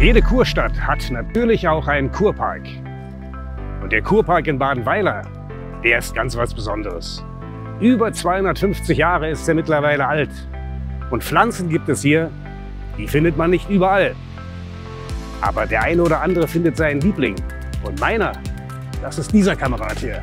Jede Kurstadt hat natürlich auch einen Kurpark. Und der Kurpark in Badenweiler, der ist ganz was Besonderes. Über 250 Jahre ist er mittlerweile alt. Und Pflanzen gibt es hier, die findet man nicht überall. Aber der eine oder andere findet seinen Liebling. Und meiner, das ist dieser Kamerad hier.